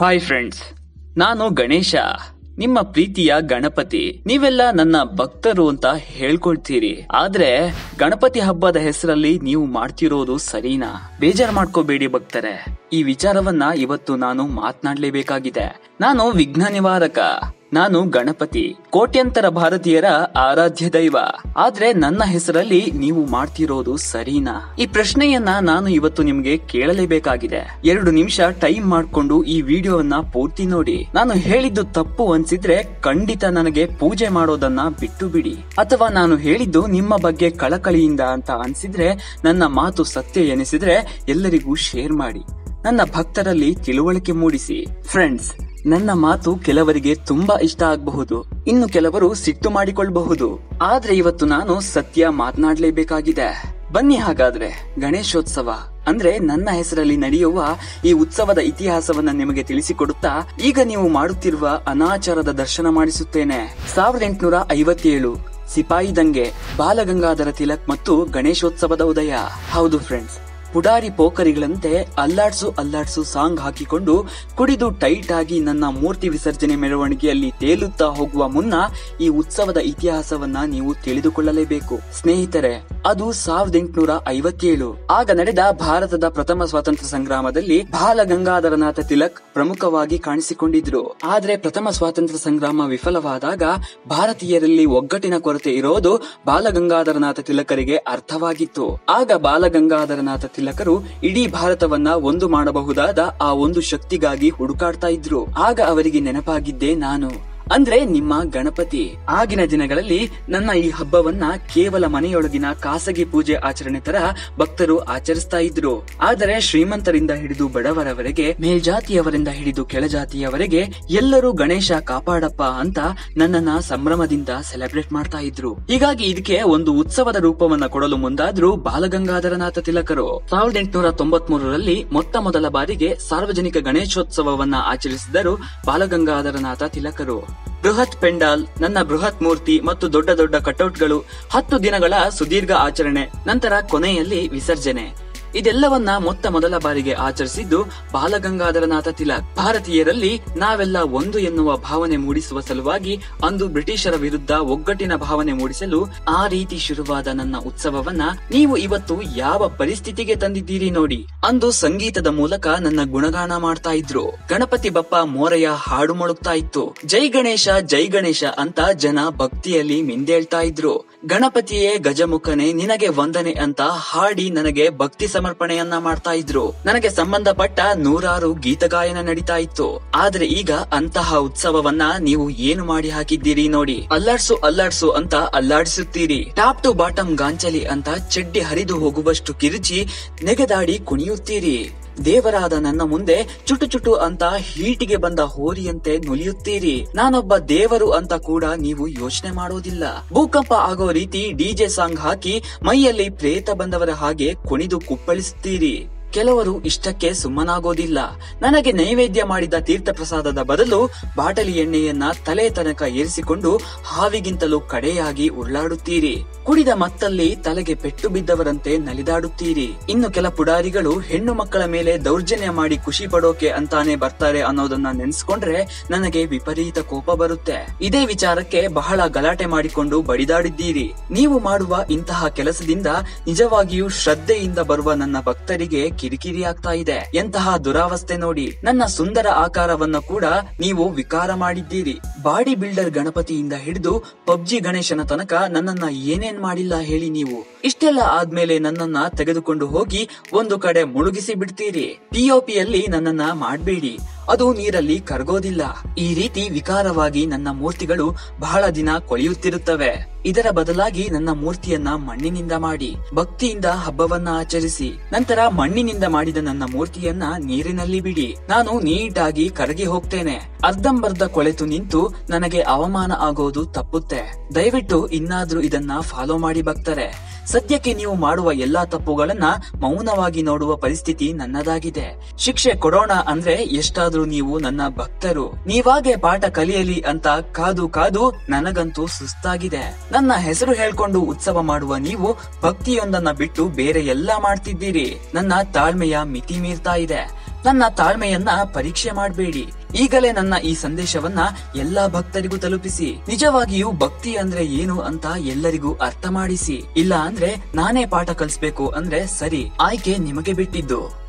Hi friends ನಾನು ಗಣೇಶ, ನಿಮ್ಮ ಪ್ರೀತಿಯ ಗಣಪತಿ. ನೀವೆಲ್ಲ ನನ್ನ ಭಕ್ತರು ಅಂತ ಹೇಳ್ಕೊಳ್ತೀರಿ. ಆದ್ರೆ, ಗಣಪತಿ ಹಬ್ಬದ ಹೆಸರಲ್ಲಿ ನೀವು ಮಾಡ್ತಿರೋದು ಸರಿನಾ? ಬೇಜಾರ್ ಮಾಡ್ಕೋಬೇಡಿ ಭಕ್ತರೆ. ಈ ವಿಚಾರವನ್ನ ಇವತ್ತು ನಾನು ಮಾತನಾಡ್ಲೇಬೇಕಾಗಿದೆ. ನಾನು ವಿಘ್ನ ನಿವಾರಕ. ನಾನು ಗಣಪತಿ. ಕೋಟ್ಯಂತರ ಭಾರತೀಯರ ಆರಾಧ್ಯ ದೈವ. ಆದ್ರೆ ನನ್ನ ಹೆಸರಲ್ಲಿ ನೀವು ಮಾಡ್ತಿರೋದು ಸರಿನಾ? ಈ ಪ್ರಶ್ನೆಯನ್ನ ನಾನು ಇವತ್ತು ನಿಮ್ಗೆ ಕೇಳಲೇಬೇಕಾಗಿದೆ. ಎರಡು ನಿಮಿಷ ಟೈಮ್ ಮಾಡ್ಕೊಂಡು ಈ ವಿಡಿಯೋವನ್ನ ಪೂರ್ತಿ ನೋಡಿ. ನಾನು ಹೇಳಿದ್ದು ತಪ್ಪು ಅನ್ಸಿದ್ರೆ ಖಂಡಿತ ನನಗೆ ಪೂಜೆ ಮಾಡೋದನ್ನ ಬಿಟ್ಟು ಬಿಡಿ ಅಥವಾ ನಾನು ಹೇಳಿದ್ದು ನಿಮ್ಮ ಬಗ್ಗೆ ಕಳಕಳಿಯಿಂದ ಅಂತ ಅನ್ಸಿದ್ರೆ ನನ್ನ ಮಾತು ಸತ್ಯ ಎನಿಸಿದ್ರೆ ಎಲ್ಲರಿಗೂ ಶೇರ್ ಮಾಡಿ. ನನ್ನ ಭಕ್ತರಲ್ಲಿ ತಿಳುವಳಿಕೆ ಮೂಡಿಸಿ. ಫ್ರೆಂಡ್ಸ್ ನನ್ನ ಮಾತು ಕೆಲವರಿಗೆ ತುಂಬಾ ಇಷ್ಟ ಆಗಬಹುದು. ಇನ್ನು ಕೆಲವರು ಸಿಟ್ಟು ಮಾಡಿಕೊಳ್ಳಬಹುದು ಆದ್ರೆ ಇವತ್ತು ನಾನು ಸತ್ಯ ಮಾತನಾಡಲೇಬೇಕಾಗಿದೆ. ಬನ್ನಿ ಹಾಗಾದ್ರೆ, ಗಣೇಶೋತ್ಸವ. ಅಂದ್ರೆ ನನ್ನ ಹೆಸರಲ್ಲಿ ನಡೆಯುವ ಈ ಉತ್ಸವದ ಇತಿಹಾಸವನ್ನ ನಿಮಗೆ ತಿಳಿಸಿಕೊಡುತ್ತಾ, ಈಗ ನೀವು ಮಾಡುತ್ತಿರುವ ಅನಾಚಾರದ ದರ್ಶನ ಮಾಡಿಸುತ್ತೇನೆ. ಸಾವಿರದ ಎಂಟುನೂರ ಐವತ್ತೇಳು, ಸಿಪಾಯಿ ದಂಗೆ, ಬಾಲಗಂಗಾಧರ ತಿಲಕ್ ಮತ್ತು ಗಣೇಶೋತ್ಸವದ ಉದಯ. ಹೌದು ಫ್ರೆಂಡ್ಸ್ ಪುಡಾರಿ ಪೋಖರಿಗಳಂತೆ ಅಲ್ಲಾಡ್ಸು ಅಲ್ಲಾಡ್ಸು ಸಾಂಗ್ ಹಾಕಿಕೊಂಡು ಕುಡಿದು ಟೈಟ್ ಆಗಿ ನನ್ನ ಮೂರ್ತಿ ವಿಸರ್ಜನೆ ಮೆರವಣಿಗೆಯಲ್ಲಿ ತೇಲುತ್ತಾ ಹೋಗುವ ಮುನ್ನ ಈ ಉತ್ಸವದ ಇತಿಹಾಸವನ್ನ ನೀವು ತಿಳಿದುಕೊಳ್ಳಲೇಬೇಕು. ಸ್ನೇಹಿತರೆ, ಅದು ಸಾವಿರದ ಎಂಟುನೂರ ಐವತ್ತೇಳು. ಆಗ ನಡೆದ ಭಾರತದ ಪ್ರಥಮ ಸ್ವಾತಂತ್ರ್ಯ ಸಂಗ್ರಾಮದಲ್ಲಿ ಬಾಲಗಂಗಾಧರನಾಥ ತಿಲಕ್ ಪ್ರಮುಖವಾಗಿ ಕಾಣಿಸಿಕೊಂಡಿದ್ರು. ಆದ್ರೆ ಪ್ರಥಮ ಸ್ವಾತಂತ್ರ್ಯ ಸಂಗ್ರಾಮ ವಿಫಲವಾದಾಗ ಭಾರತೀಯರಲ್ಲಿ ಒಗ್ಗಟ್ಟಿನ ಕೊರತೆ ಇರೋದು ಬಾಲಗಂಗಾಧರನಾಥ ತಿಲಕರಿಗೆ ಅರ್ಥವಾಗಿತ್ತು. ಆಗ ಬಾಲಗಂಗಾಧರನಾಥ ತಿಲಕರು ಇಡೀ ಭಾರತವನ್ನ ಒಂದು ಮಾಡಬಹುದಾದ ಆ ಒಂದು ಶಕ್ತಿಗಾಗಿ ಹುಡುಕಾಡ್ತಾ ಇದ್ರು. ಆಗ ಅವರಿಗೆ ನೆನಪಾಗಿದ್ದೆ ನಾನು. ಅಂದ್ರೆ ನಿಮ್ಮ ಗಣಪತಿ. ಆಗಿನ ದಿನಗಳಲ್ಲಿ ನನ್ನ ಈ ಹಬ್ಬವನ್ನ ಕೇವಲ ಮನೆಯೊಳಗಿನ ಖಾಸಗಿ ಪೂಜೆ ಆಚರಣೆ ತರ ಭಕ್ತರು ಆಚರಿಸ್ತಾ ಇದ್ರು. ಆದರೆ ಶ್ರೀಮಂತರಿಂದ ಹಿಡಿದು ಬಡವರವರೆಗೆ, ಮೇಲ್ಜಾತಿಯವರಿಂದ ಹಿಡಿದು ಕೆಳಜಾತಿಯವರೆಗೆ ಎಲ್ಲರೂ ಗಣೇಶ ಕಾಪಾಡಪ್ಪ ಅಂತ ನನ್ನನ್ನ ಸಂಭ್ರಮದಿಂದ ಸೆಲೆಬ್ರೇಟ್ ಮಾಡ್ತಾ ಇದ್ರು. ಹೀಗಾಗಿ ಇದಕ್ಕೆ ಒಂದು ಉತ್ಸವದ ರೂಪವನ್ನ ಕೊಡಲು ಮುಂದಾದ್ರು ಬಾಲಗಂಗಾಧರನಾಥ ತಿಲಕರು ಸಾವಿರದ ಎಂಟುನೂರ ತೊಂಬತ್ ಮೂರರಲ್ಲಿ ಮೊತ್ತ ಮೊದಲ ಬಾರಿಗೆ ಸಾರ್ವಜನಿಕ ಗಣೇಶೋತ್ಸವವನ್ನ ಆಚರಿಸಿದರು ಬಾಲಗಂಗಾಧರನಾಥ ತಿಲಕರು. ಬೃಹತ್ ಪೆಂಡಾಲ್, ನನ್ನ ಬೃಹತ್ ಮೂರ್ತಿ ಮತ್ತು ದೊಡ್ಡ ದೊಡ್ಡ ಕಟೌಟ್ಗಳು ಹತ್ತು ದಿನಗಳ ಸುದೀರ್ಘ ಆಚರಣೆ, ನಂತರ ಕೊನೆಯಲ್ಲಿ ವಿಸರ್ಜನೆ. ಇದೆಲ್ಲವನ್ನ ಮೊತ್ತ ಮೊದಲ ಬಾರಿಗೆ ಆಚರಿಸಿದ್ದು ಬಾಲಗಂಗಾಧರನಾಥ ತಿಲಕ್. ಭಾರತೀಯರಲ್ಲಿ ನಾವೆಲ್ಲ ಒಂದು ಎನ್ನುವ ಭಾವನೆ ಮೂಡಿಸುವ ಸಲುವಾಗಿ ಅಂದು ಬ್ರಿಟಿಷರ ವಿರುದ್ಧ ಒಗ್ಗಟ್ಟಿನ ಭಾವನೆ ಮೂಡಿಸಲು ಆ ರೀತಿ ಶುರುವಾದ ನನ್ನ ಉತ್ಸವವನ್ನ ನೀವು ಇವತ್ತು ಯಾವ ಪರಿಸ್ಥಿತಿಗೆ ತಂದಿದ್ದೀರಿ ನೋಡಿ. ಅಂದು ಸಂಗೀತದ ಮೂಲಕ ನನ್ನ ಗುಣಗಾನ ಮಾಡ್ತಾ ಇದ್ರು. ಗಣಪತಿ ಬಪ್ಪ ಮೋರೆಯ ಹಾಡು ಮೊಳಗ್ತಾ ಇತ್ತು. ಜೈ ಗಣೇಶ ಜೈ ಗಣೇಶ ಅಂತ ಜನ ಭಕ್ತಿಯಲ್ಲಿ ಮಿಂದೇಳ್ತಾ ಇದ್ರು. ಗಣಪತಿಯೇ ಗಜಮುಖನೆ, ನಿನಗೆ ವಂದನೆ ಅಂತ ಹಾಡಿ ನನಗೆ ಭಕ್ತಿ ಸಮರ್ಪಣೆಯನ್ನ ಮಾಡ್ತಾ ಇದ್ರು. ನನಗೆ ಸಂಬಂಧಪಟ್ಟ ನೂರಾರು ಗೀತಗಾಯನ ನಡೀತಾ ಇತ್ತು. ಆದ್ರೆ ಈಗ ಅಂತಹ ಉತ್ಸವವನ್ನ ನೀವು ಏನು ಮಾಡಿ ಹಾಕಿದ್ದೀರಿ ನೋಡಿ. ಅಲ್ಲಾಡ್ಸು ಅಲ್ಲಾಡ್ಸು ಅಂತ ಅಲ್ಲಾಡಿಸುತ್ತೀರಿ. ಟಾಪ್ ಟು ಬಾಟಮ್ ಗಾಂಚಲಿ ಅಂತ ಚಡ್ಡಿ ಹರಿದು ಹೋಗುವಷ್ಟು ಕಿರುಚಿ ನೆಗೆದಾಡಿ ಕುಣಿಯುತ್ತೀರಿ. ದೇವರಾದ ನನ್ನ ಮುಂದೆ ಚುಟು ಚುಟು ಅಂತ ಹೀಟಿಗೆ ಬಂದ ಹೋರಿಯಂತೆ ನುಲಿಯುತ್ತೀರಿ. ನಾನೊಬ್ಬ ದೇವರು ಅಂತ ಕೂಡ ನೀವು ಯೋಚನೆ ಮಾಡೋದಿಲ್ಲ. ಭೂಕಂಪ ಆಗೋ ರೀತಿ ಡಿಜೆ ಸಾಂಗ್ ಹಾಕಿ ಮೈಯಲ್ಲಿ ಪ್ರೇತ ಬಂದವರ ಹಾಗೆ ಕುಣಿದು ಕುಪ್ಪಳಿಸುತ್ತೀರಿ. ಕೆಲವರು ಇಷ್ಟಕ್ಕೆ ಸುಮ್ಮನಾಗೋದಿಲ್ಲ. ನನಗೆ ನೈವೇದ್ಯ ಮಾಡಿದ ತೀರ್ಥ ಪ್ರಸಾದದ ಬದಲು ಬಾಟಲಿ ಎಣ್ಣೆಯನ್ನ ತಲೆ ತನಕ ಏರಿಸಿಕೊಂಡು ಹಾವಿಗಿಂತಲೂ ಕಡೆಯಾಗಿ ಉರುಳಾಡುತ್ತೀರಿ. ಕುಡಿದ ಮತ್ತಲ್ಲಿ ತಲೆಗೆ ಪೆಟ್ಟು ಬಿದ್ದವರಂತೆ ನಲಿದಾಡುತ್ತೀರಿ. ಇನ್ನು ಕೆಲ ಪುಡಾರಿಗಳು ಹೆಣ್ಣು ಮಕ್ಕಳ ಮೇಲೆ ದೌರ್ಜನ್ಯ ಮಾಡಿ ಖುಷಿ ಪಡೋಕೆ ಅಂತಾನೆ ಬರ್ತಾರೆ ಅನ್ನೋದನ್ನ ನೆನೆಸ್ಕೊಂಡ್ರೆ ನನಗೆ ವಿಪರೀತ ಕೋಪ ಬರುತ್ತೆ. ಇದೇ ವಿಚಾರಕ್ಕೆ ಬಹಳ ಗಲಾಟೆ ಮಾಡಿಕೊಂಡು ಬಡಿದಾಡಿದ್ದೀರಿ. ನೀವು ಮಾಡುವ ಇಂತಹ ಕೆಲಸದಿಂದ ನಿಜವಾಗಿಯೂ ಶ್ರದ್ಧೆಯಿಂದ ಬರುವ ನನ್ನ ಭಕ್ತರಿಗೆ ಕಿರಿಕಿರಿ ಆಗ್ತಾ ಇದೆ. ಎಂತಹ ದುರಾವಸ್ಥೆ ನೋಡಿ, ನನ್ನ ಸುಂದರ ಆಕಾರವನ್ನ ಕೂಡ ನೀವು ವಿಕಾರ ಮಾಡಿದ್ದೀರಿ. ಬಾಡಿ ಬಿಲ್ಡರ್ ಗಣಪತಿಯಿಂದ ಹಿಡಿದು ಪಬ್ಜಿ ಗಣೇಶನ ತನಕ ನನ್ನನ್ನ ಏನೇನ್ ಮಾಡಿಲ್ಲ ಹೇಳಿ ನೀವು. ಇಷ್ಟೆಲ್ಲ ಆದ್ಮೇಲೆ ನನ್ನನ್ನ ತೆಗೆದುಕೊಂಡು ಹೋಗಿ ಒಂದು ಕಡೆ ಮುಳುಗಿಸಿ ಬಿಡ್ತೀರಿ. ಪಿಒಪಿಯಲ್ಲಿ ನನ್ನನ್ನ ಮಾಡ್ಬೇಡಿ. ಅದು ನೀರಲ್ಲಿ ಕರಗೋದಿಲ್ಲ. ಈ ರೀತಿ ವಿಕಾರವಾಗಿ ನನ್ನ ಮೂರ್ತಿಗಳು ಬಹಳ ದಿನ ಕೊಳೆಯುತ್ತಿರುತ್ತವೆ. ಇದರ ಬದಲಾಗಿ ನನ್ನ ಮೂರ್ತಿಯನ್ನ ಮಣ್ಣಿನಿಂದ ಮಾಡಿ, ಭಕ್ತಿಯಿಂದ ಹಬ್ಬವನ್ನ ಆಚರಿಸಿ, ನಂತರ ಮಣ್ಣಿನಿಂದ ಮಾಡಿದ ನನ್ನ ಮೂರ್ತಿಯನ್ನ ನೀರಿನಲ್ಲಿ ಬಿಡಿ. ನಾನು ನೀಟಾಗಿ ಕರಗಿ ಹೋಗ್ತೇನೆ. ಅರ್ಧಂಬರ್ಧ ಕೊಳೆತು ನಿಂತು ನನಗೆ ಅವಮಾನ ಆಗೋದು ತಪ್ಪುತ್ತೆ. ದಯವಿಟ್ಟು ಇನ್ನಾದ್ರೂ ಇದನ್ನ ಫಾಲೋ ಮಾಡಿ ಭಕ್ತರೆ. ಸದ್ಯಕ್ಕೆ ನೀವು ಮಾಡುವ ಎಲ್ಲಾ ತಪ್ಪುಗಳನ್ನ ಮೌನವಾಗಿ ನೋಡುವ ಪರಿಸ್ಥಿತಿ ನನ್ನದಾಗಿದೆ. ಶಿಕ್ಷೆ ಕೊಡೋಣ ಅಂದ್ರೆ ಎಷ್ಟಾದ್ರೂ ನೀವು ನನ್ನ ಭಕ್ತರು. ನೀವಾಗೆ ಪಾಠ ಕಲಿಯಲಿ ಅಂತ ಕಾದು ಕಾದು ನನಗಂತೂ ಸುಸ್ತಾಗಿದೆ. ನನ್ನ ಹೆಸರು ಹೇಳ್ಕೊಂಡು ಉತ್ಸವ ಮಾಡುವ ನೀವು ಭಕ್ತಿಯೊಂದನ್ನ ಬಿಟ್ಟು ಬೇರೆ ಎಲ್ಲಾ ಮಾಡ್ತಿದ್ದೀರಿ. ನನ್ನ ತಾಳ್ಮೆಯ ಮಿತಿ ಮೀರ್ತಾ ಇದೆ. ನನ್ನ ತಾಳ್ಮೆಯನ್ನ ಪರೀಕ್ಷೆ ಮಾಡಬೇಡಿ. ಈಗಲೇ ನನ್ನ ಈ ಸಂದೇಶವನ್ನ ಎಲ್ಲಾ ಭಕ್ತರಿಗೂ ತಲುಪಿಸಿ. ನಿಜವಾಗಿಯೂ ಭಕ್ತಿ ಅಂದ್ರೆ ಏನು ಅಂತ ಎಲ್ಲರಿಗೂ ಅರ್ಥ ಮಾಡಿಸಿ. ಇಲ್ಲ ಅಂದ್ರೆ ನಾನೇ ಪಾಠ ಕಲಿಸ್ಬೇಕು ಅಂದ್ರೆ ಸರಿ, ಆಯ್ಕೆ ನಿಮಗೆ ಬಿಟ್ಟಿದ್ದು.